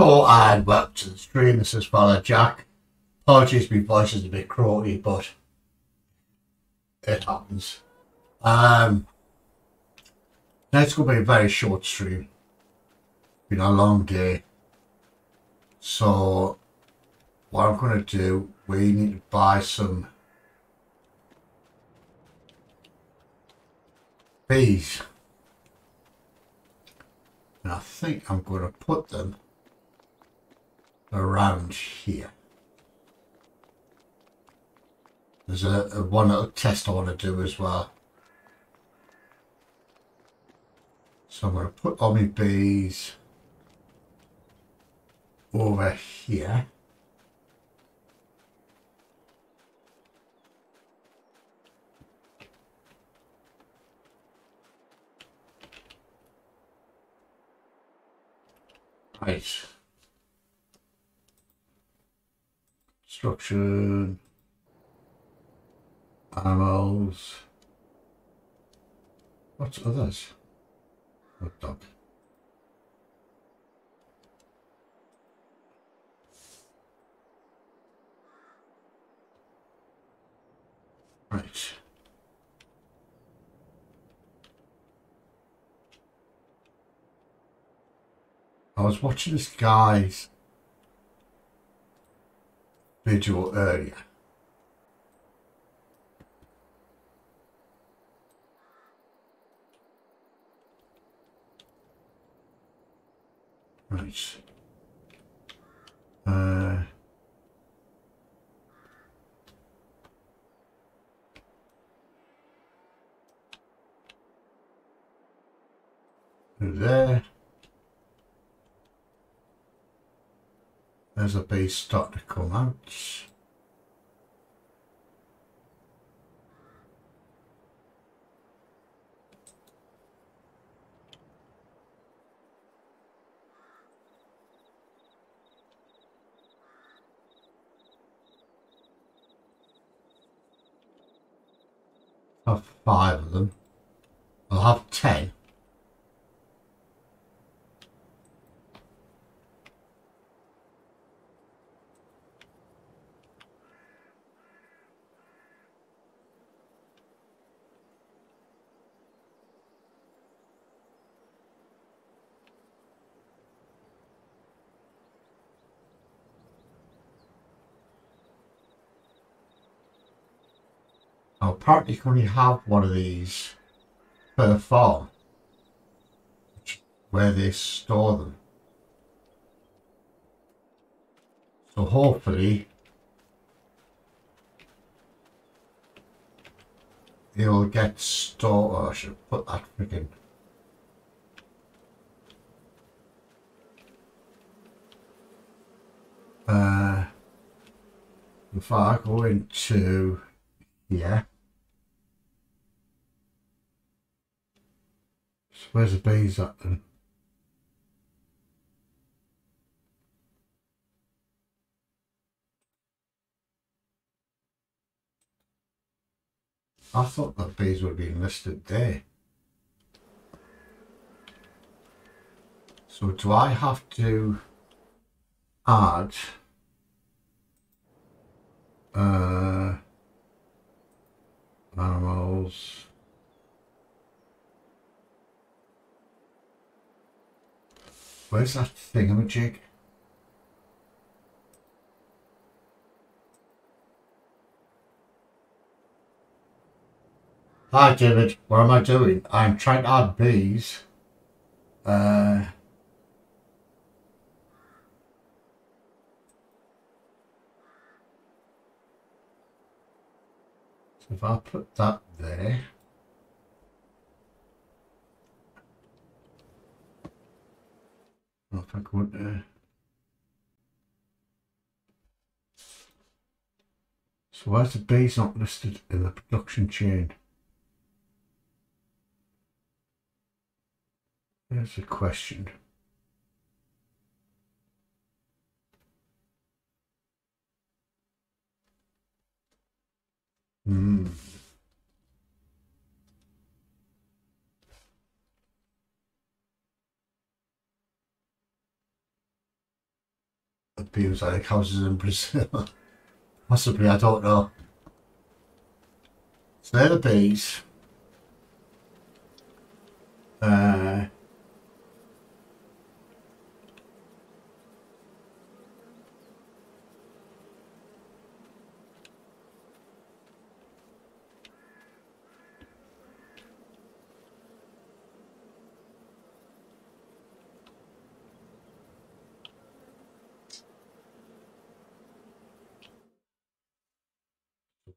Oh, and welcome to the stream. This is Father Jack. Apologies, my voice is a bit croaky, but it happens. Um, tonight's going to be a very short stream. Been a long day. So, what I'm going to do, we need to buy some bees. And I think I'm going to put them around here. There's a, a one little test I want to do as well. So I'm going to put all my bees over here. Right. Construction. Animals. What's others? Hot dog. Right. I was watching this guy's video earlier. Right. Uh, there. There's a bee starting to come out. have five of them. I'll have ten. Apparently you can only have one of these per farm, where they store them. So hopefully they'll get stored. Oh, I should put that freaking. Uh, if I go into yeah. So where's the bees at then? I thought the bees would be listed there. So do I have to add uh animals. Where's that thingamajig? Hi David, what am I doing? I'm trying to add bees. Uh, if I put that there, so why is the bees not listed in the production chain? There's a question. Hmm. Beams like houses in Brazil. Possibly, I don't know. So they're the bees. Uh,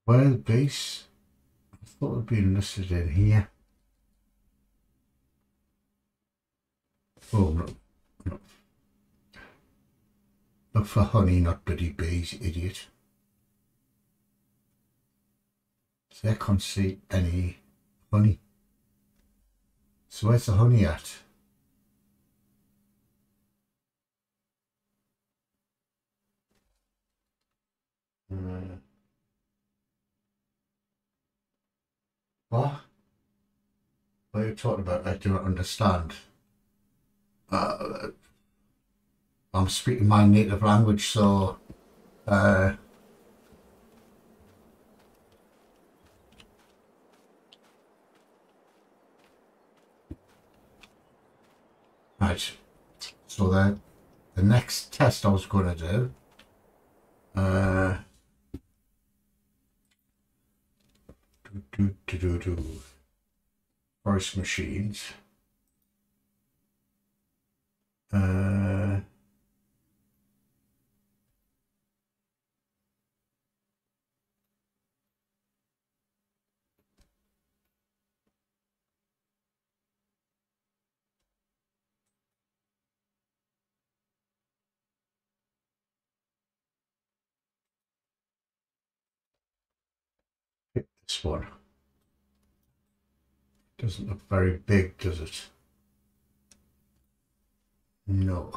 the base? I thought it would be listed in here. Oh, no, no. Look for honey, not bloody bees, idiot. So I can't see any honey. So where's the honey at? Uh, what? What are you talking about? I do not understand. Uh, I'm speaking my native language, so uh, right. So the the next test I was going to do, uh, do do do do forest machines. Uh, pick this one. Doesn't look very big, does it? No.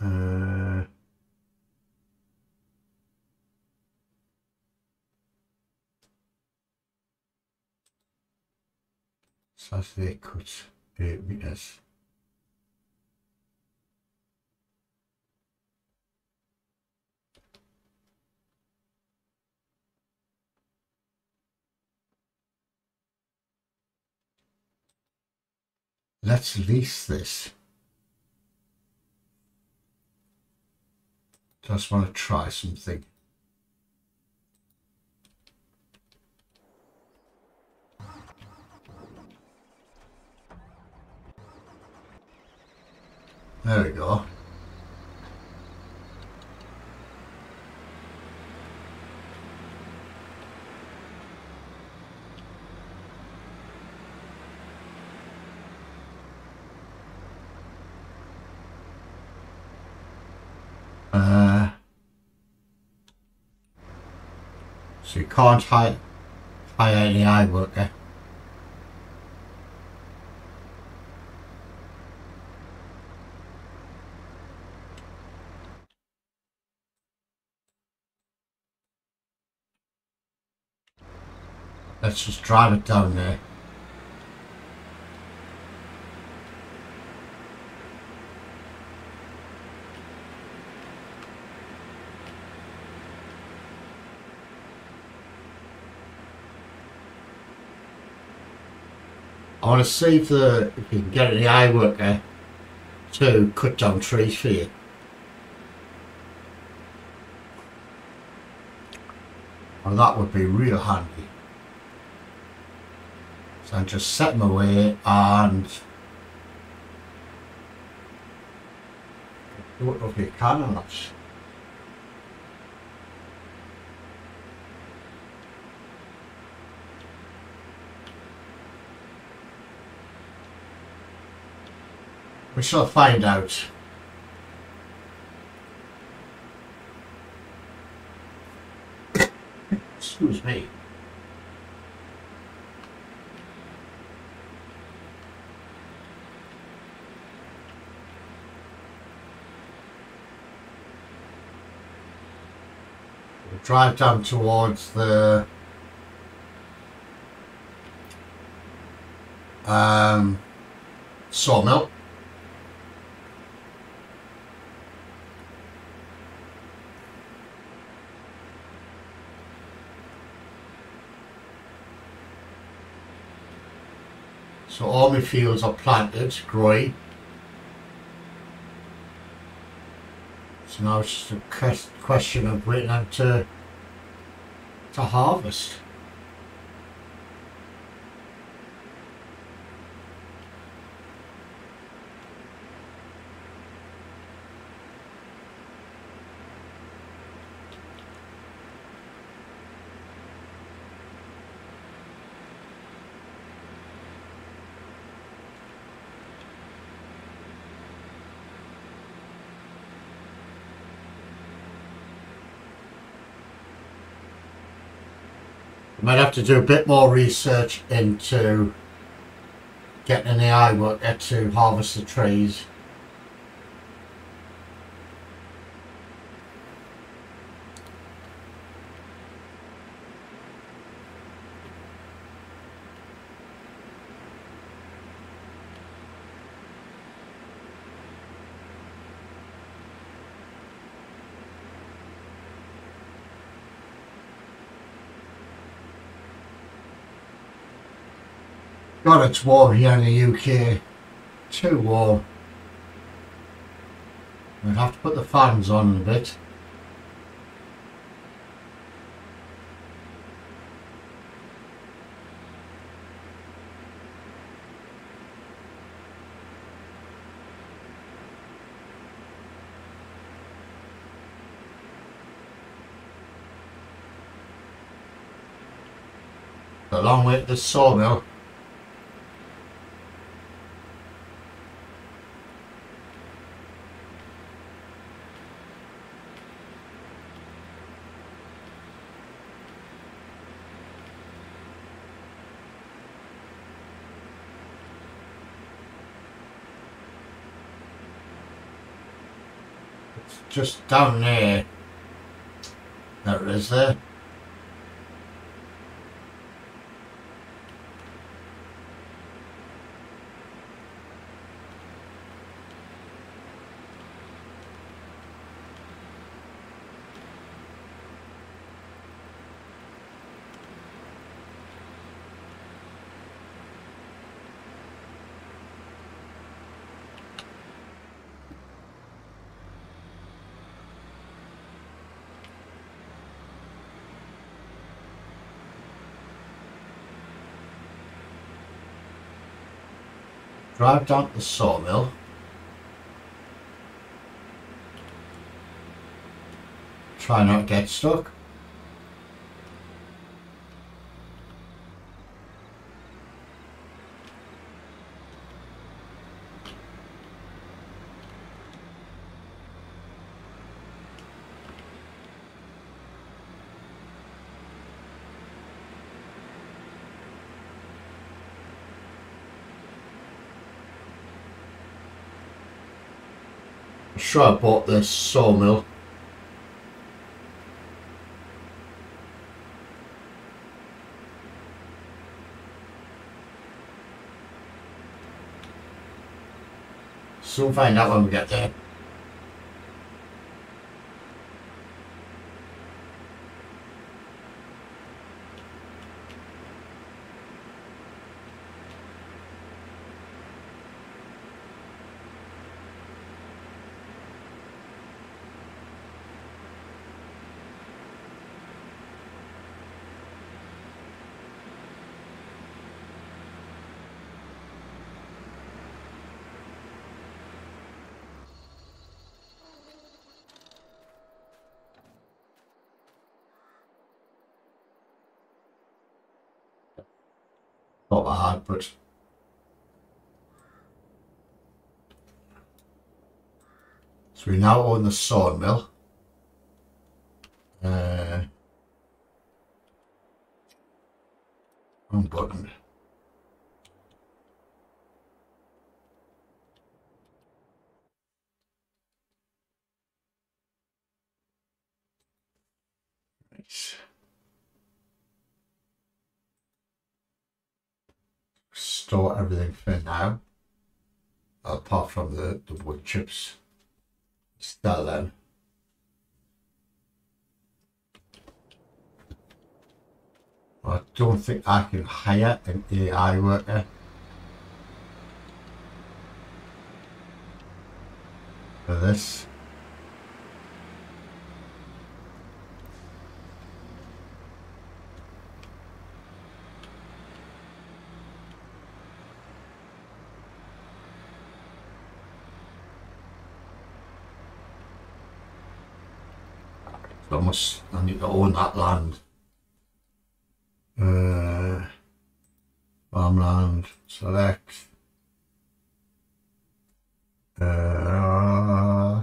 Uh, Saturday cut eight meters. Let's lease this. Just want to try something. There we go. Uh, so you can't hire, hire an AI worker. Let's just drive it down there. Want to see if, the, if you can get an AI worker to cut down trees for you. And that would be real handy. So I just set them away and I don't know if you can or. We shall find out. Excuse me. We'll drive down towards the um, sawmill. So all my fields are planted, growing. So now it's just a question of waiting to, to harvest. Might have to do a bit more research into getting an AI worker to harvest the trees. God, it's warm here in the UK. Too warm. We'll have to put the fans on a bit. A long way to the sawmill. Just down there. There it is there. Drive down to the sawmill. Try not to get stuck. Sure I bought this sawmill. Soon find out when we get there. not hard, so we now own the sawmill. store everything for now, apart from the, the wood chips. Still then, I don't think I can hire an AI worker. For this. Must, I need to own that land. Uh, farmland, select. Uh,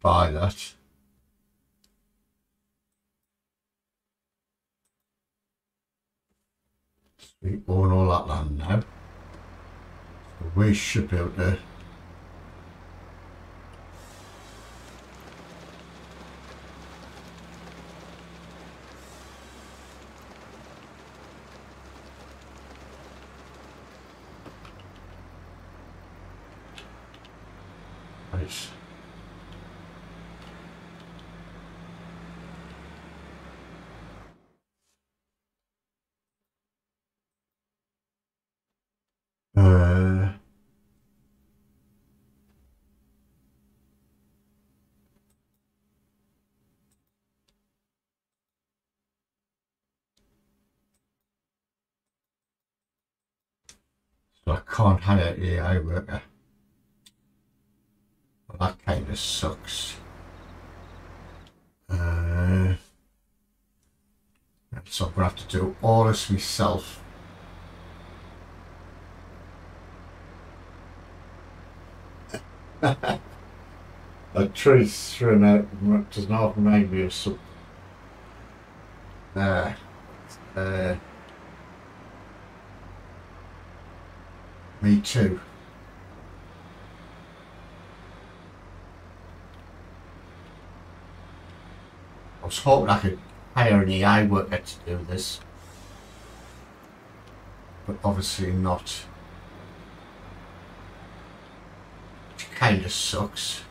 buy that. We own all that land now. So we should be able to Nice. Uh, so I can't hire AI worker. Well, that kind of sucks. Uh, so I'm going to have to do all this myself. A tree thrown out does not remind me of some. Uh, uh, me too. I was hoping I could hire an AI worker to do this. But obviously not. Which kind of sucks.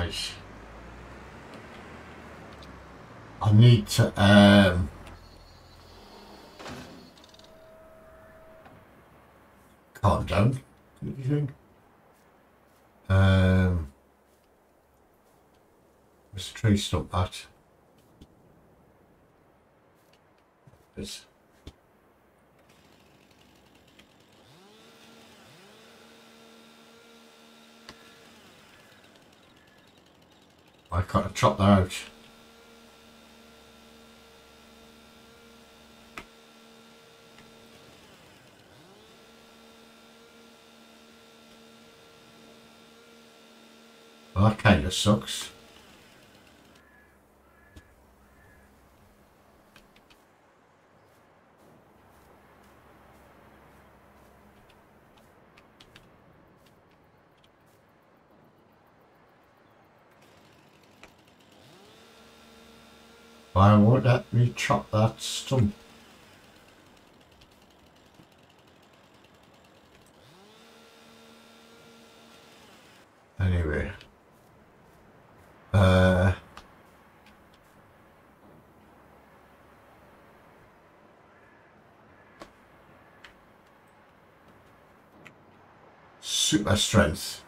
Right. To um calm down. Do you think? Um Mr. Tree stump that. It's I can't chop that out. Well, that kind of sucks. Why won't let me chop that stump? Anyway. Uh... Super strength.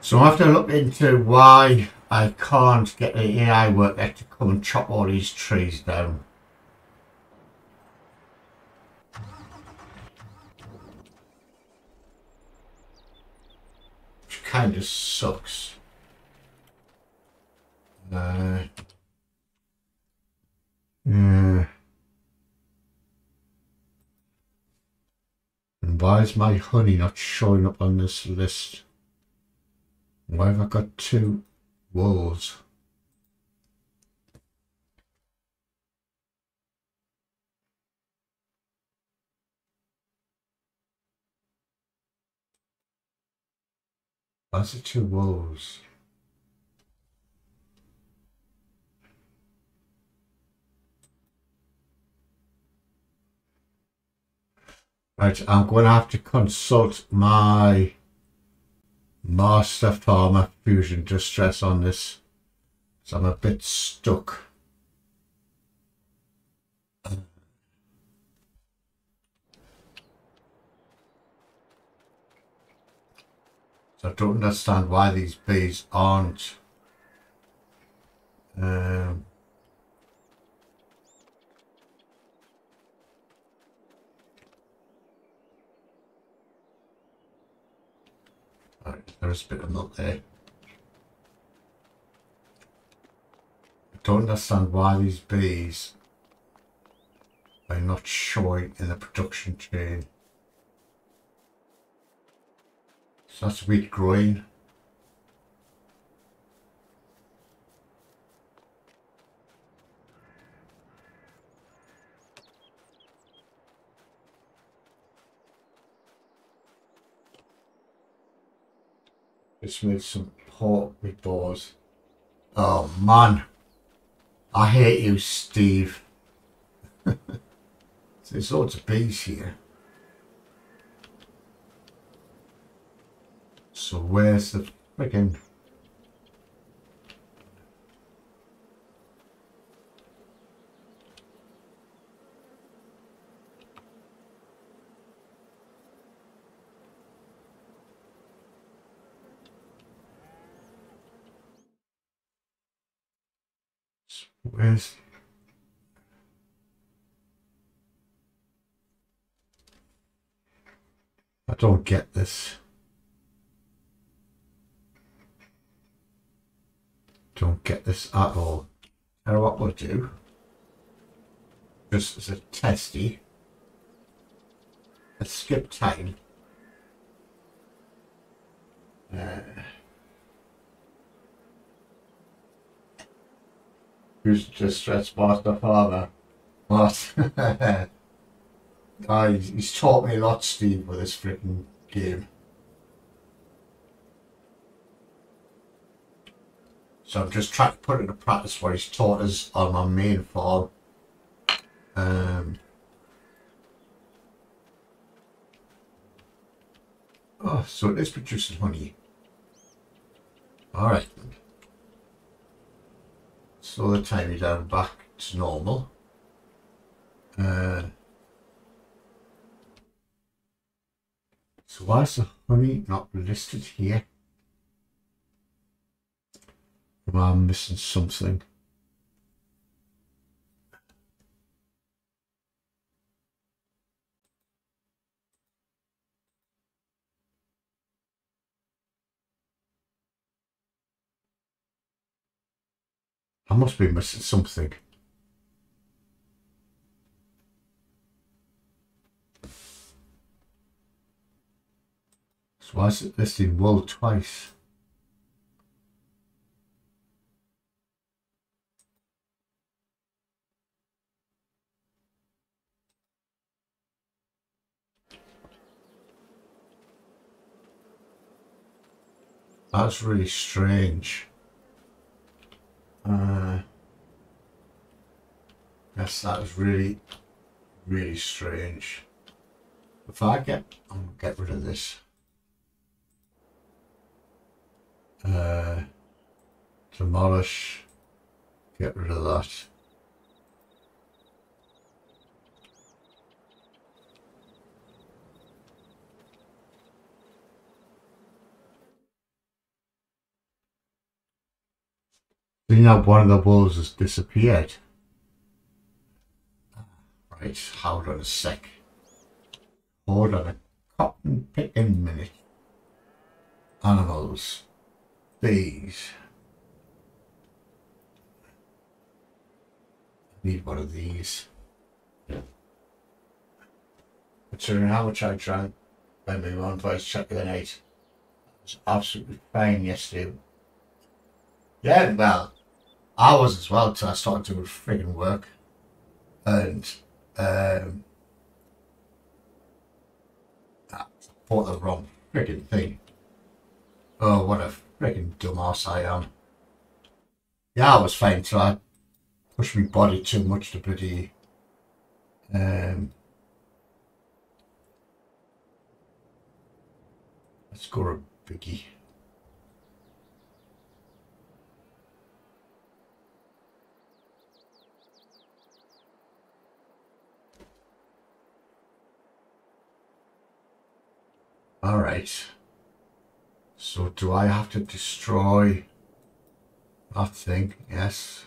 So I have to look into why I can't get the AI worker to come and chop all these trees down. Of sucks. Uh, yeah. And why is my honey not showing up on this list? Why have I got two wolves? Why's it two wolves? Right, I'm going to have to consult my Master Farmer Fusion Distress on this. So I'm a bit stuck. I don't understand why these bees aren't um, there's a bit of milk there. I don't understand why these bees are not showing in the production chain. That's wheat growing. Just made some pork meatballs. Oh man. I hate you, Steve. There's loads of bees here. So where's the friggin' Where's I don't get this. Don't get this at all. And what we'll do, just as a testy, let's skip time. Uh, who's just stretch the father. What? oh, he's, he's taught me a lot, Steve, with this freaking game. So I'm just trying to put into practice what he's taught us on my main farm. Um, oh, so it is producing honey. Alright. Slow the timer down back to normal. Uh, so why is the honey not listed here? Am I missing something? I must be missing something. So why is it listing world twice? That's really strange. Uh, yes, that is really, really strange. If I get, I'm gonna get rid of this. Uh, demolish, get rid of that. You know, one of the wolves has disappeared. Right, hold on a sec. Hold on a cotton picking minute. Animals. Bees. Need one of these. Considering how much I drank when we were on voice chat the night. It was absolutely fine yesterday. Yeah, well, I was as well till I started doing frigging work. And um, I bought the wrong frigging thing. Oh, what a frigging dumbass I am. Yeah, I was fine till I pushed my body too much to bloody um, let's go a biggie. All right. So do I have to destroy that thing? Yes.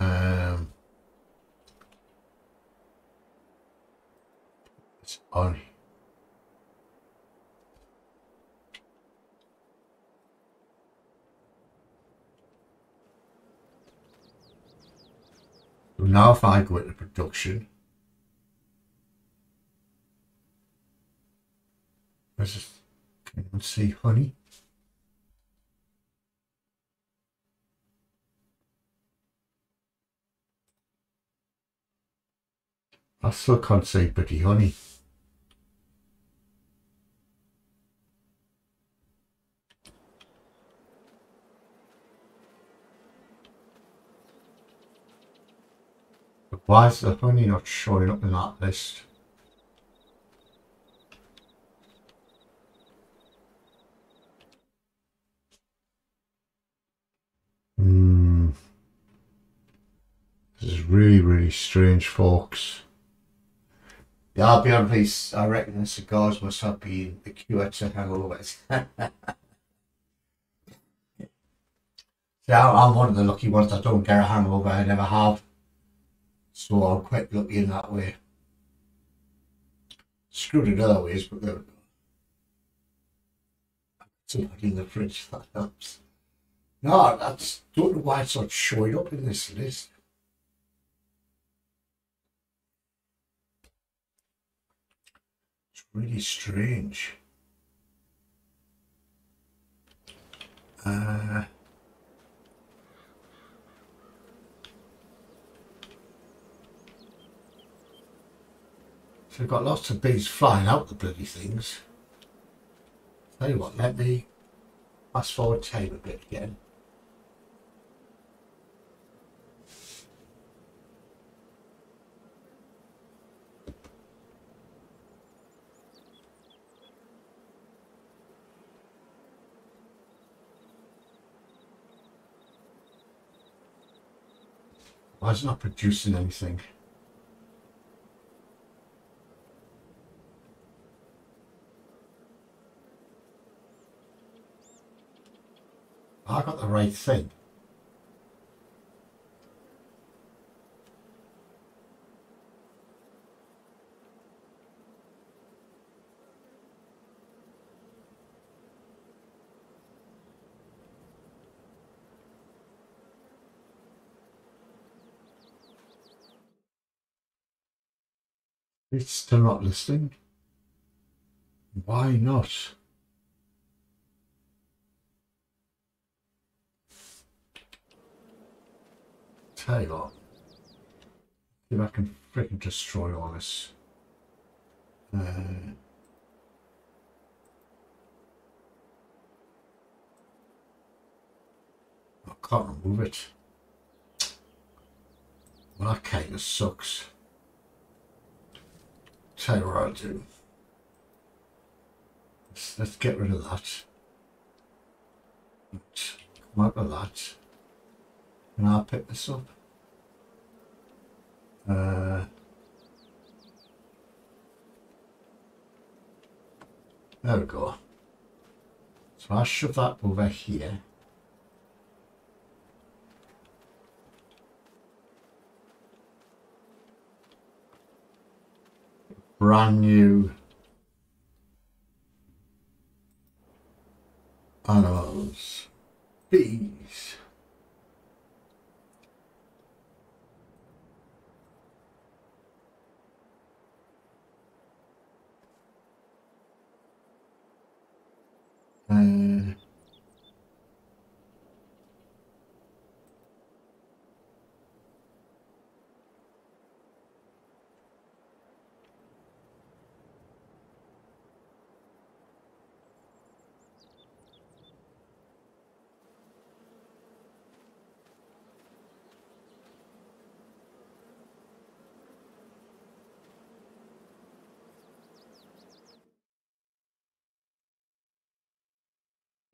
Um, it's on. So now if I go into production, This? Can anyone see honey? I still can't see pretty honey. Why is the honey not showing up in that list? Hmm. This is really, really strange, folks. Yeah, I'll be honest, I reckon the cigars must have been the cure to hangovers. yeah, I'm one of the lucky ones that don't get a hangover, I never have. So I'm quite lucky in that way. Screwed in other ways, but there we go. Something in the fridge, that helps. No, that's don't know why it's not showing up in this list. It's really strange. Uh, so we've got lots of bees flying out the bloody things. Tell you what, let me fast forward time a bit again. Why is not producing anything? I got the right thing. It's still not listing. Why not? Tell you what. If I can freaking destroy all this. Uh, I can't remove it. Well, that kind of sucks. Tell you what I'll do. Let's, let's get rid of that. Let's come out of that. And I'll pick this up. Uh, there we go. So I'll shove that over here. Brand new animals, bees.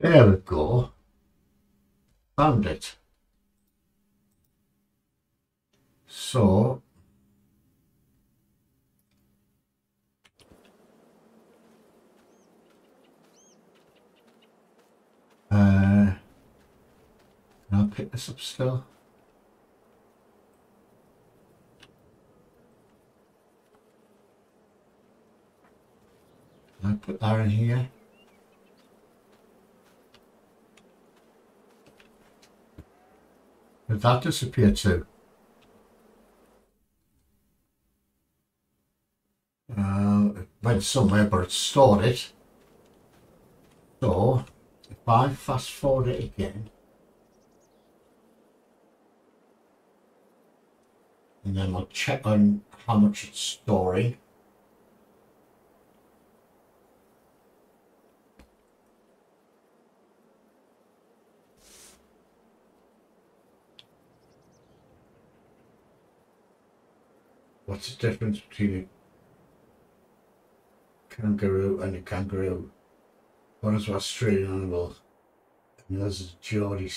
There we go. Found it. So, uh, can I pick this up still? Can I put that in here? Did that disappear too? Uh, it went somewhere, but it stored it. So, if I fast forward it again, and then I'll check on how much it's storing. What's the difference between a kangaroo and a kangaroo? One is an Australian animal, and the other is a Geordie.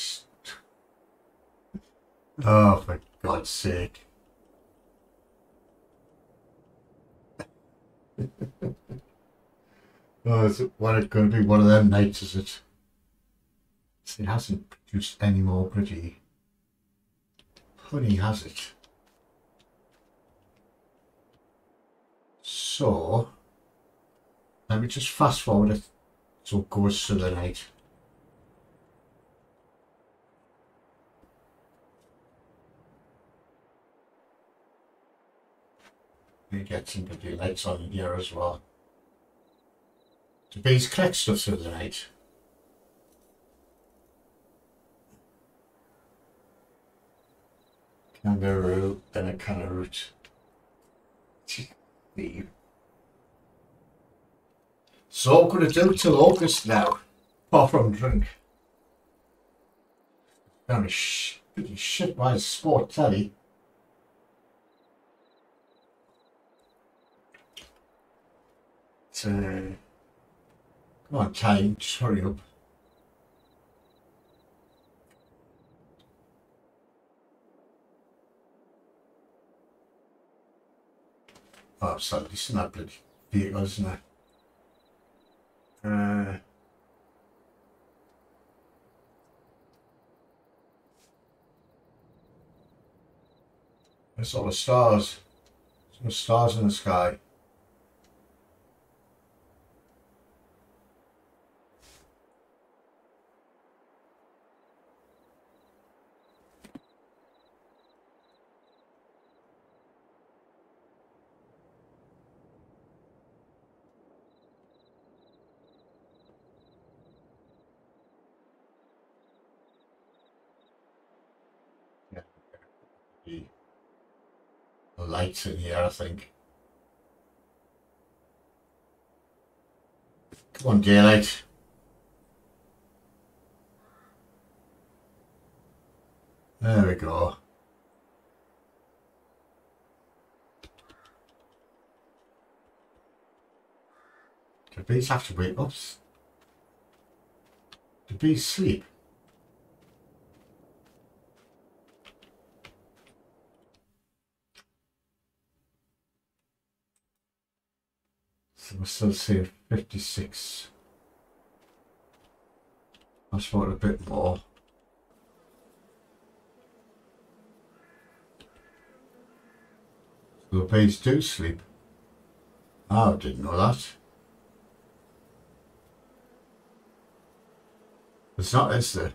Oh, for God's sake. oh, is it what it going to be one of them nights, is it? It hasn't produced any more pretty honey, has it? So, let me just fast forward it so it goes to the night. We get some pretty lights on here as well. The bees collect stuff through the night. Kangaroo and a kangaroo. Leave. So I'm gonna do till August now. Apart from drink. Very sh pretty shit by sport telly. So, come on, time, just hurry up. Oh, sorry, this is not bloody vehicle, isn't it? Uh, There's all the stars. Some stars in the sky. The the lights in here, I think. Come on, daylight. There we go. The bees have to wake up. The bees sleep. We're still seeing 56. I just want a bit more. The bees do sleep. Oh, I didn't know that. It's not, is there?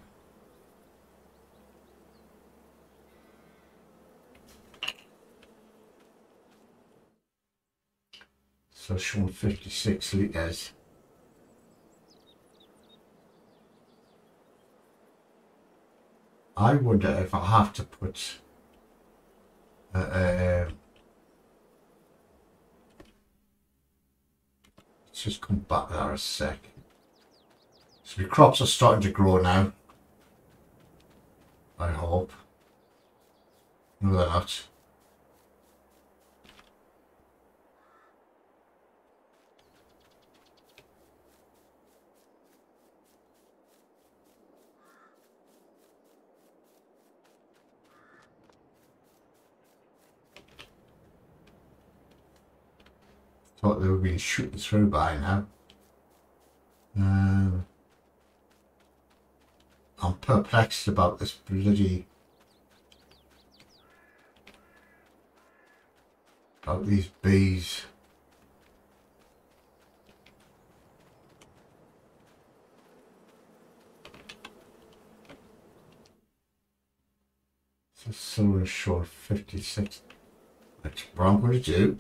So it's showing 56 litres. I wonder if I have to put uh, uh, let's just come back there a sec. So the crops are starting to grow now. I hope. No, not. Thought they were being shooting through by now. Um, I'm perplexed about this bloody about these bees. So silver short 56. That's what I'm going to do.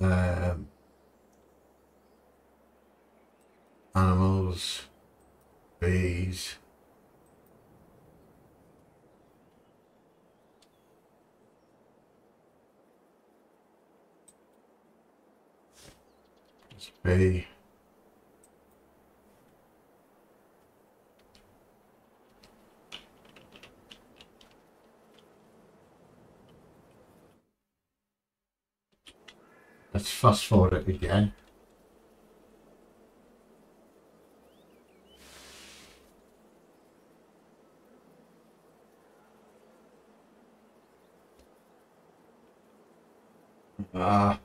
Um, animals, bees. Bee. Let's fast forward it again. Ah.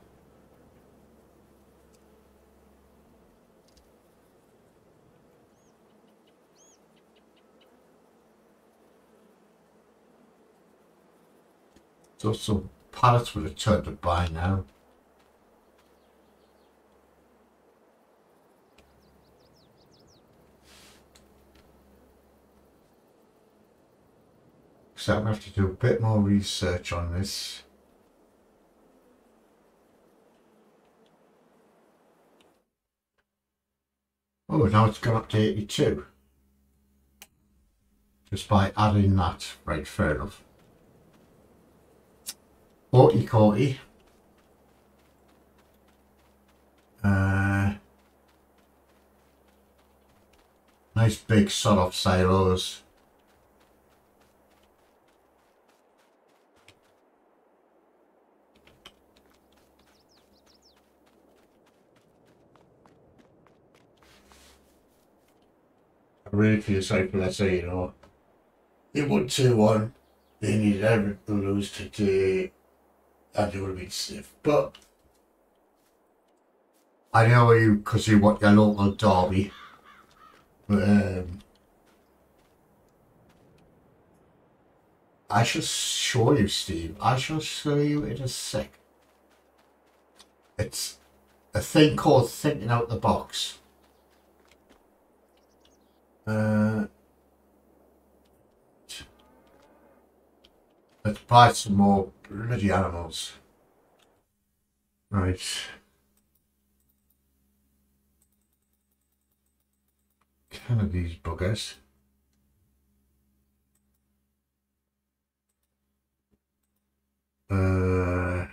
So some pallets would have turned it by now. So I'm going to have to do a bit more research on this. Oh, now it's gone up to 82. Just by adding that. Right, fair enough. 40 40. Uh, nice big sod of silos. Really feel sorry for let's say, you know, they won 2 1, they needed to lose today, and they would have been stiff. But I know you because you want your local derby. But um, I shall show you, Steve. I shall show you in a sec. It's a thing called thinking out the box. Uh, let's buy some more bloody animals. Right. Kind of these buggers. Uh,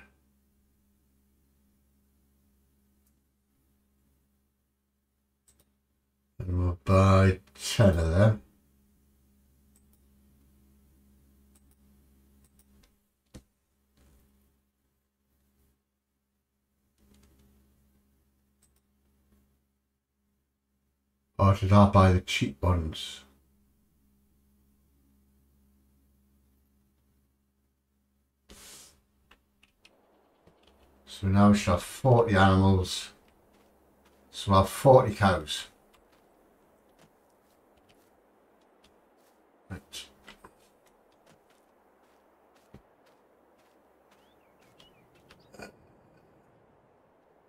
and we'll buy 10 of them. Or did I buy the cheap ones? So now we should have 40 animals. So we'll have 40 cows. Right.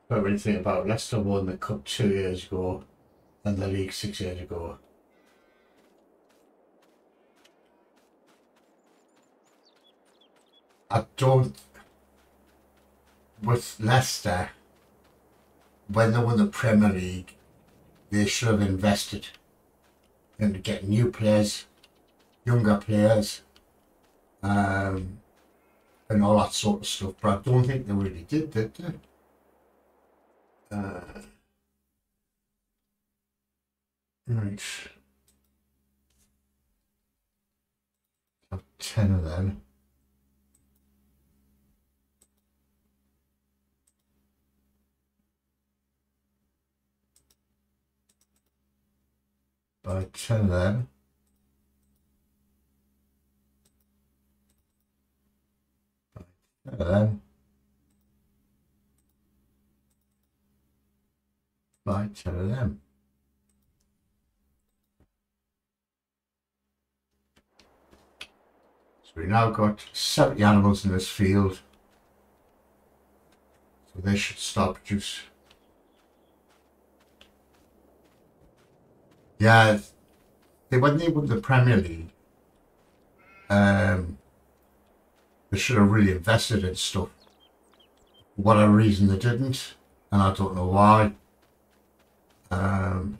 Don't really think about Leicester won the cup two years ago and the league six years ago. I don't with Leicester when they won the Premier League they should have invested and get new players, younger players, um, and all that sort of stuff. But I don't think they really did, did they? Uh, right. Have ten of them. Buy ten of them. Remember them. Like some of them. So we now got 70 animals in this field. So they should start produce. Yeah, they, when they won the Premier League, um, they should have really invested in stuff. For whatever reason they didn't, and I don't know why. Um,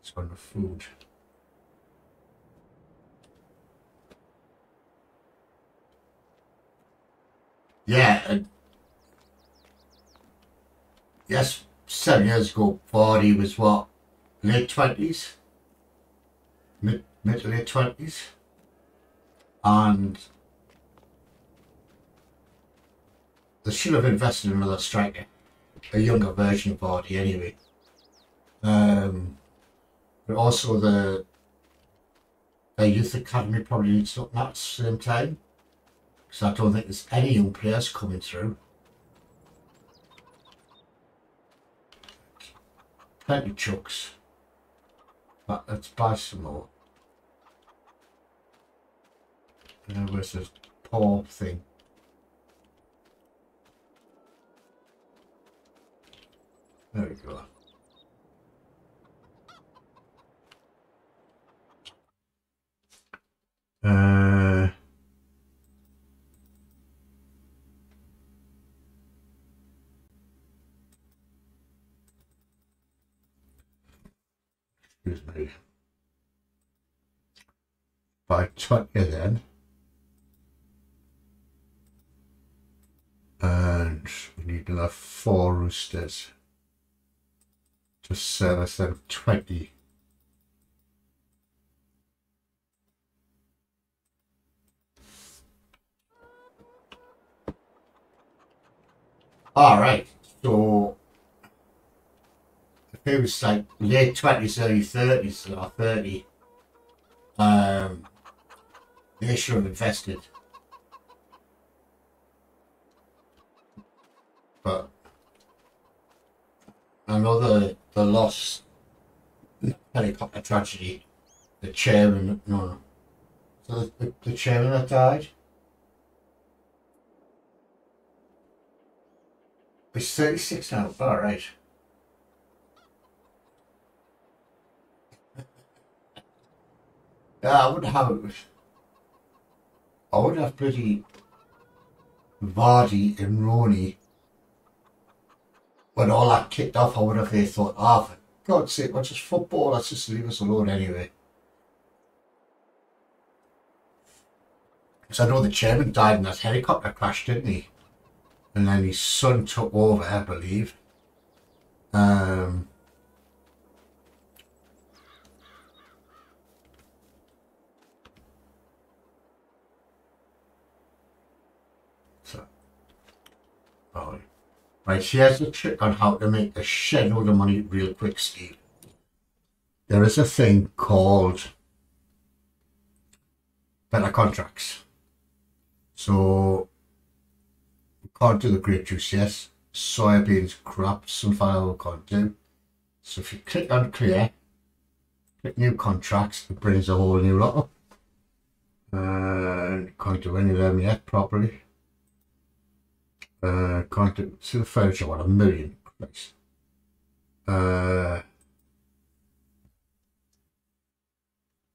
it's on the food. Yeah, and yes, seven years ago, Vardy was what, late twenties, mid mid to late twenties, and they should have invested in another striker, a younger version of Vardy anyway. Um, but also the the youth academy probably needs looking at the same time. Because I don't think there's any young players coming through. Plenty chucks. But let's buy some more. Now where's this poor thing? There we go. Uh, excuse me. By 20 then. And we four roosters to service of 20. All right, so it was like late twenties, early thirties, or thirty, um, they should have invested. But I know the loss helicopter tragedy, the chairman, no. So the, the chairman that died. He's 36 now. All right. yeah, I would have. I would have bloody Vardy and Rooney. When all that kicked off, I would have thought, ah, oh, for God's sake, what's just football? Let's just leave us alone anyway. Because I know the chairman died in that helicopter crash, didn't he? and then his son took over, I believe. Um, so, oh, right, she has a trick on how to make a shed load of money real quick, Steve. There is a thing called better contracts. So can't do the grape juice, yes. Soybeans, crap, sunflower oil can't do. So if you click on clear, click new contracts, it brings a whole new lot up. Uh, can't do any of them yet properly. Uh, can't do, see the furniture, what a million place. Uh,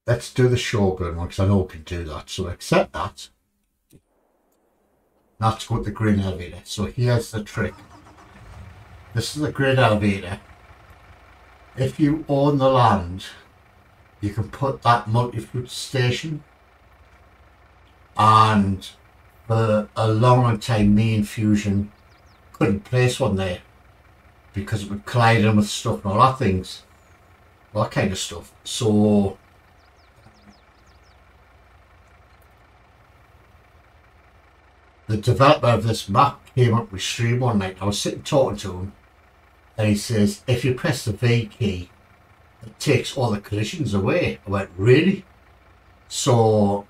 let's do the sorghum one because I know we can do that. So accept that. That's what the green elevator. So here's the trick. This is the grain elevator. If you own the land, you can put that multi-fruit station and for a long time me and Fusion couldn't place one there because it would collide in with stuff and all that things. That kind of stuff. So the developer of this map came up with stream one night. I was sitting talking to him, and he says, if you press the V key, it takes all the collisions away. I went, really? So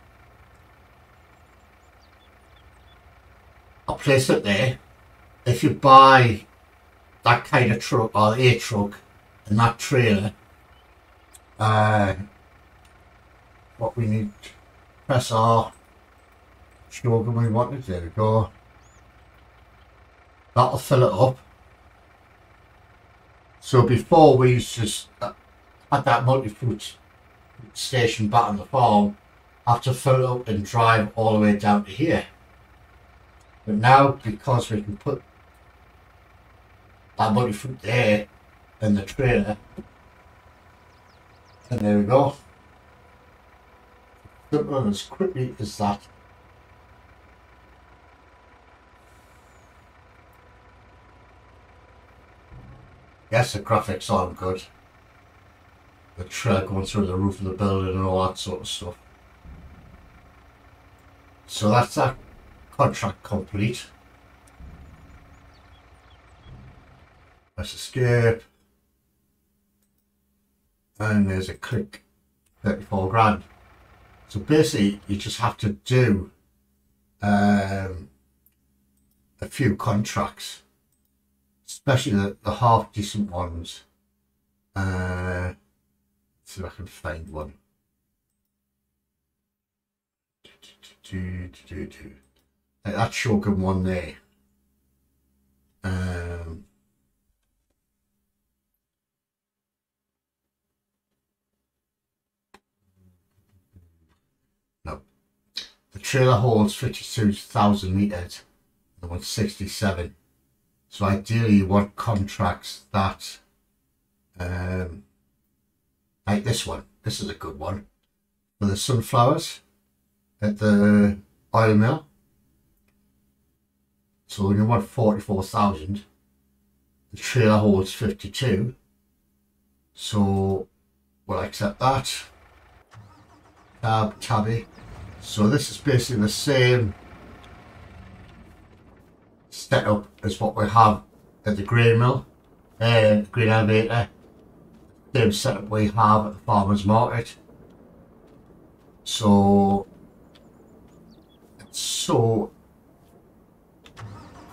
I placed it there. if you buy that kind of truck or a truck and that trailer, uh, what we need, press R, sorghum we wanted, there we go. That'll fill it up. So before we used to uh, had that multi-fruit station back on the farm, have to fill it up and drive all the way down to here. But now, because we can put that multi-fruit there in the trailer, and there we go. Simple as quickly as that. Yes, the graphics aren't good. The trail going through the roof of the building and all that sort of stuff. So that's that contract complete. Let's escape. And there's a click 34 grand. So basically, you just have to do um, a few contracts, especially the, the half decent ones. Uh, see if I can find one. Like that sorghum one there. Um, no. The trailer holds 52,000 meters. The one's 67. So ideally you want contracts that um, like this one. This is a good one. For the sunflowers at the oil mill. So you want 44,000. The trailer holds 52. So we'll accept that. Tab, tabby. So this is basically the same setup as what we have at the grain mill, uh, grain elevator. Same setup we have at the farmer's market. So so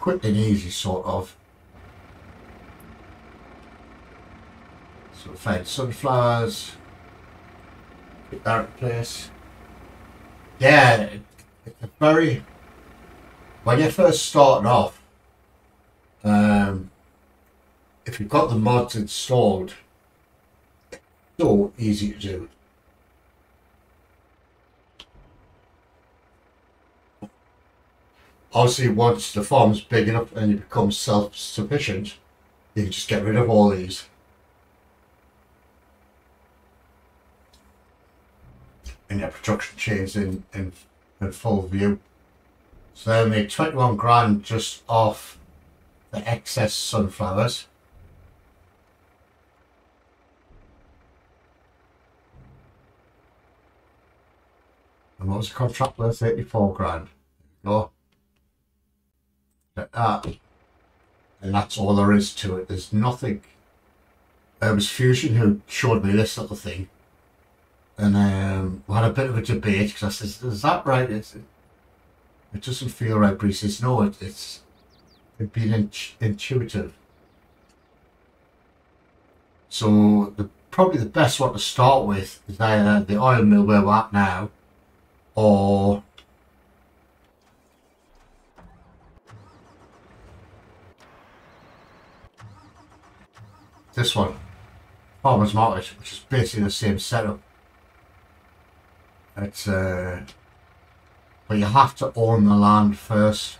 quick and easy sort of. So we find sunflowers, put that place. Yeah, it's a very when you're first starting off, um, if you've got the mods installed, it's so easy to do. Obviously, once the farm's big enough and you become self-sufficient, you can just get rid of all these. And your production chains in, in, in full view. So they made 21 grand just off the excess sunflowers. And what was the contract worth? 84 grand. Go. That. And that's all there is to it. There's nothing. It was Fusion who showed me this little thing. And um, we had a bit of a debate because I said, is that right? It's, it doesn't feel right, but he says, no, it, it's it's been in, intuitive. So the probably the best one to start with is either the oil mill where we're at now, or this one, Farmer's Market, which is basically the same setup. It's uh, but you have to own the land first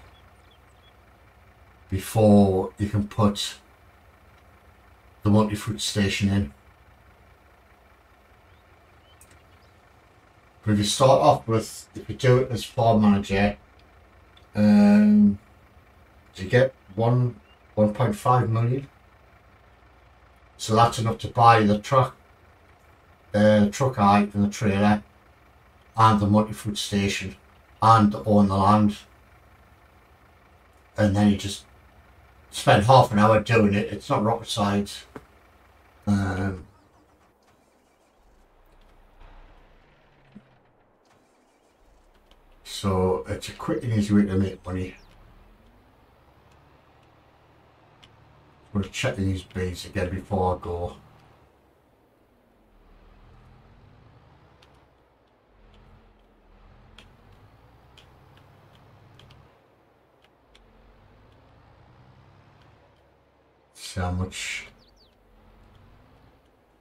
before you can put the multi-fruit station in. But if you start off with, if you do it as farm manager, um, you get one, 1.5 million. So that's enough to buy the truck, uh, the truck height and the trailer and the multi-fruit station and own the land. And then you just spend half an hour doing it. It's not rocket science. Um, so it's a quick and easy way to make money. Gonna check these beads again before I go. See how much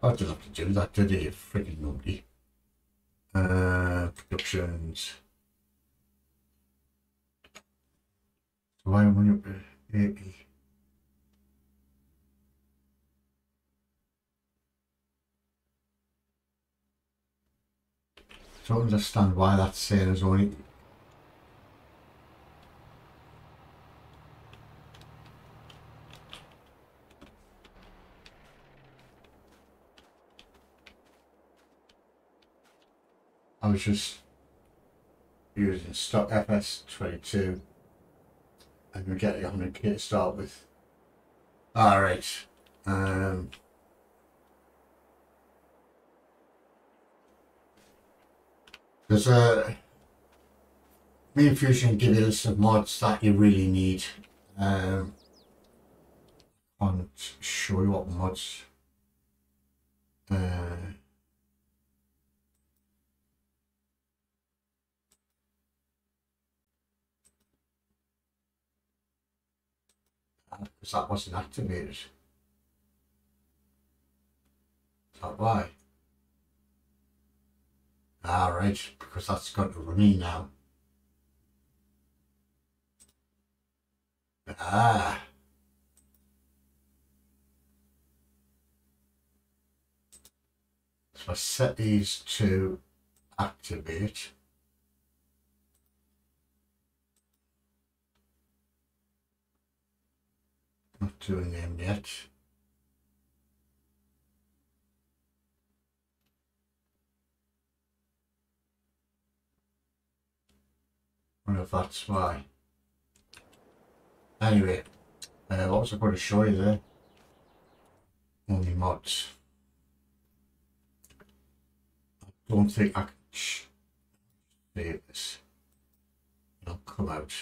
I didn't have to do that, did he? Freaking nobody. Uh, productions. Why am I up to 80? Don't understand why that's saying there's only I was just using stock FS22 and we get 100k to start with. Alright. Um, there's a Main Fusion give you a list of mods that you really need. Um, can't show you what mods. Uh, because that wasn't activated. Is that why? Ah, right, because that's got to running now. Ah. So I set these to activate. Not doing them yet. Wonder if that's why. Anyway, uh, what was I going to show you there? Only mods. I don't think I can save this. It'll come out.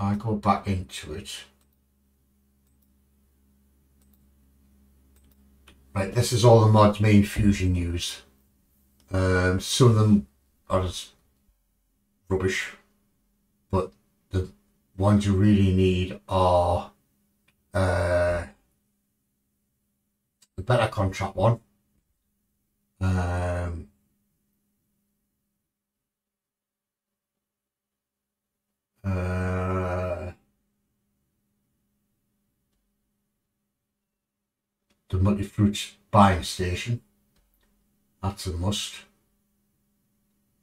if I go back into it, right, this is all the mods main Fusion use. Um, some of them are just rubbish, but the ones you really need are uh, the better contract one. Um, uh, the multi-fruits buying station. That's a must.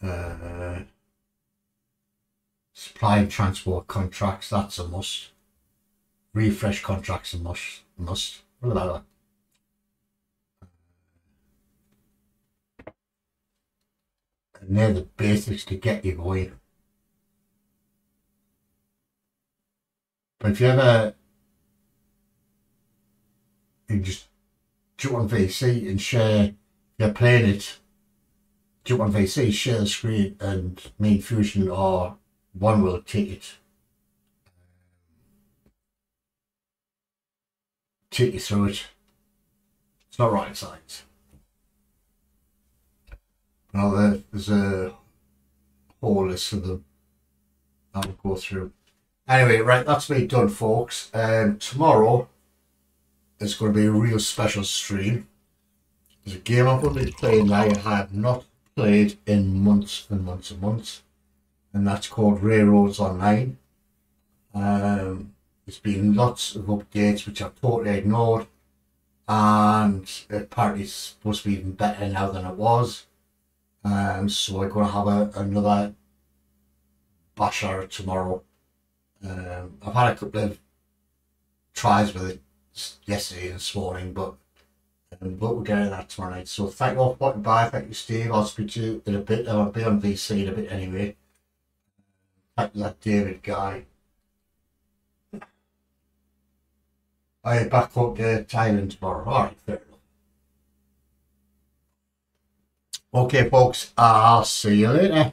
Uh, supply and transport contracts, that's a must. Refresh contracts a must. must. Blah, And they're the basics to get you going. But if you ever you just jump on VC and share, you're playing it, jump on VC, share the screen and main fusion or one will take it. Take you through it. It's not right science. There, there's a whole list of them I'll go through. Anyway, right, that's me done, folks. Um, tomorrow is going to be a real special stream. There's a game I'm going to be playing now I have not played in months and months and months. And that's called Railroads Online. Um, there's been lots of updates which I've totally ignored. And apparently it's supposed to be even better now than it was. Um, so we're going to have a, another basher tomorrow um, I've had a couple of tries with it yesterday and this morning, but um, but we're getting that tomorrow night. So thank you all for watching by. Thank you, Steve. I'll speak to you in a bit. I'll be on VC in a bit anyway. Thank you, that David guy. I back up to Thailand tomorrow. All right, fair enough. Okay, folks. I'll see you later.